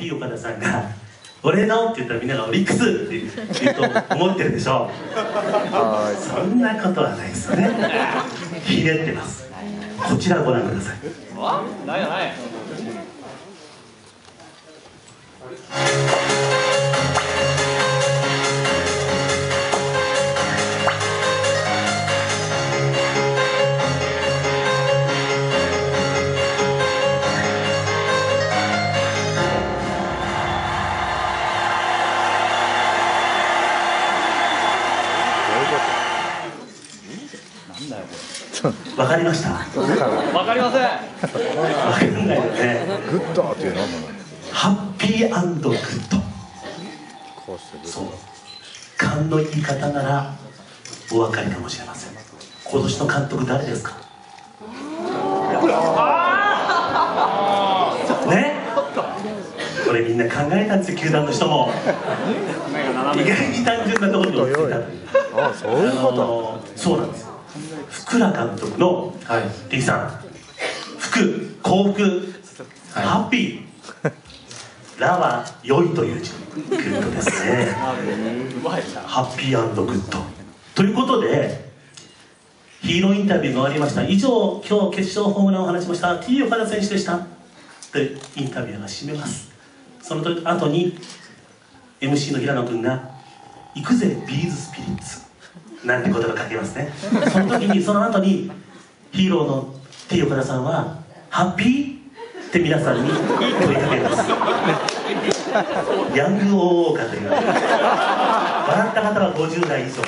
T 岡田さんが「俺の」って言ったらみんなが「オリックス」って言うと思ってるでしょ。そんなことはないですよね。ひねってます。こちらご覧くださいわかりました？わかりません。わかんないよねグッドっていうのもハッピーグッド。そう。勘のいい方ならお分かりかもしれません。今年の監督誰ですか？ね？これみんな考えたんですよ。球団の人も。意外に単純なところに落ち着いた。あそういうこあのそうなんです。よ福良監督のはい。T さん。福は幸福、ハッピー。良は良いという字グッドですね。ハッピーグッド。ということでヒーローインタビューが終わりました。以上今日決勝ホームランを放ちました。T 岡田選手でした。でインタビューが締めます。その後に MC の平野君が「行くぜビーズスピリッツ」なんて言葉かけますね。その時にその後にヒーローの T 岡田さんは「ハッピー?」って皆さんに問いかけます。ヤングオーカという。笑った方は50代以上。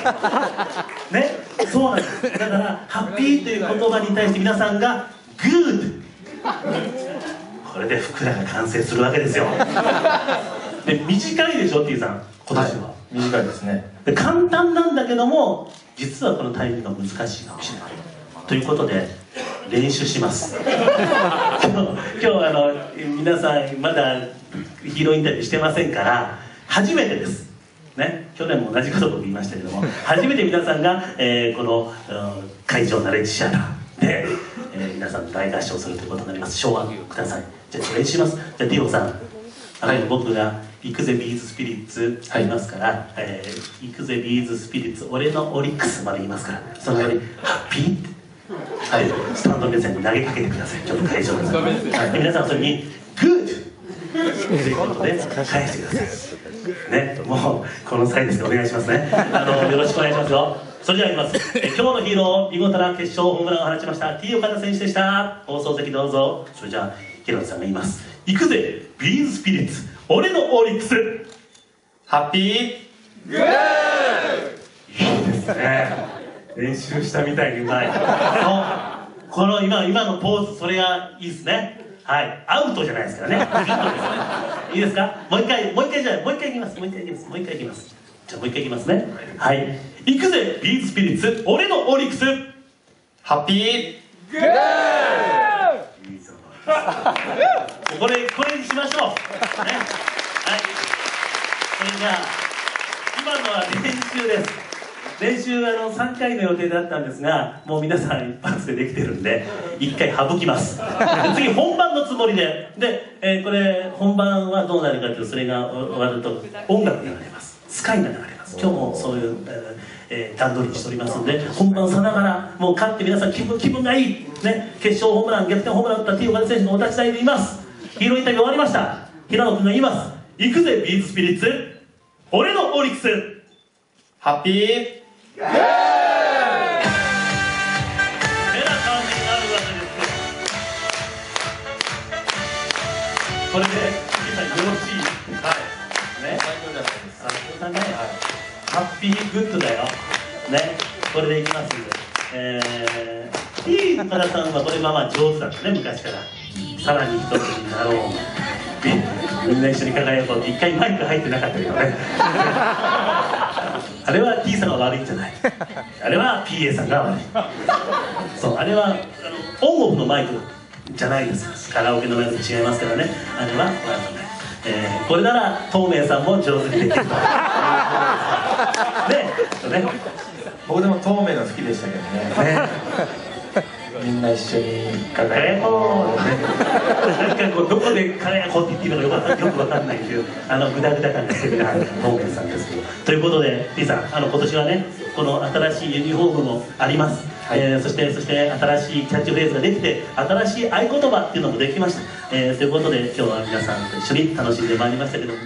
ね？そうなんです。だから「ハッピー」という言葉に対して皆さんが「グー」これで福良が完成するわけですよ。で短いでしょ T さん。今年は、短いですね。簡単なんだけども実はこのタイミングが難しいかもしれない。ということで練習します。今日今日あの皆さんまだヒーローインタビューしてませんから初めてです。ね、去年も同じことを言いましたけども初めて皆さんが、えーこのうん会場ナレッジシアターで、えー皆さんと大合唱するということになります。昭和ください。じゃあ練習します。じゃあディオさん。あの、僕が「行くぜ Bs スピリッツ」言いますから「えー行くぜ Bs スピリッツ俺のオリックス」まで言いますからそのように「ハッピー」ってはい、スタンド目線に投げかけてください。ちょっと会場の中に。はい、で皆さんそれに「グッド!」ということで返してください。ねもうこの際ですお願いしますね。あのよろしくお願いしますよ。それでは行きます。え今日のヒーロー見事な決勝ホームランを放ちました T 岡田選手でした。放送席どうぞ。それじゃあ平野さんが言います。行くぜビーズスピリッツ俺のオリックスハッピーいいですね。練習したみたいにうまい。そ うこの今今のポーズそれがいいですね。はい。アウトじゃないですからね。いいですか？もう一回もう一回じゃあもう一回いきます。もう一回いきます。もう一回いきます。じゃあもう一回いきますね。はい。行くぜビーズスピリッツ俺のオリックスハッピー？いいぞ これこれにしましょう。ね。はい。それじゃあ今のは練習です。練習あの3回の予定だったんですがもう皆さん一発でできてるんで1回省きます。次本番のつもりで。で、えーこれ本番はどうなるかというとそれが終わると音楽が流れます。スカイが流れます。今日もそういう、えーえー段取りにしておりますので本番さながらもう勝って皆さん気分気分がいい、ね、決勝ホームラン逆転ホームラン打った T 岡田選手のお立ち台で言います。ヒーローインタビュー終わりました。平野君が言います。行くぜビーズスピリッツ。俺のオリックス。ハッピー。てな感じになるわけですよこれで皆さんよろしい。はい。ね。最高だったですあそんなねハッピーグッドだよ。ね。これでいきますんで。えー、T 岡田さんはこれまあまあ上手だったね昔から。さらに一つになろう。みみんな一緒に輝こうって一回マイク入ってなかったけどね。あれは T さんが悪いんじゃない。あれは PA さんが悪い。そうあれはあのオンオフのマイクじゃないです。カラオケのマイクと違いますからね。あれは悪くない、えーこれなら透明さんも上手にできるとねね。僕でも透明の好きでしたけどね。ね。みんな一緒にかかやこなんかこうどこでかやこって言っていいのかよくわかんないっていうあのグダグダ感がしてるなモーメンさんですけど。ということで T さんあの今年はねこの新しいユニフォームもあります、はい。えーそしてそして新しいキャッチフレーズができて新しい合言葉っていうのもできました、えーということで今日は皆さんと一緒に楽しんでまいりましたけども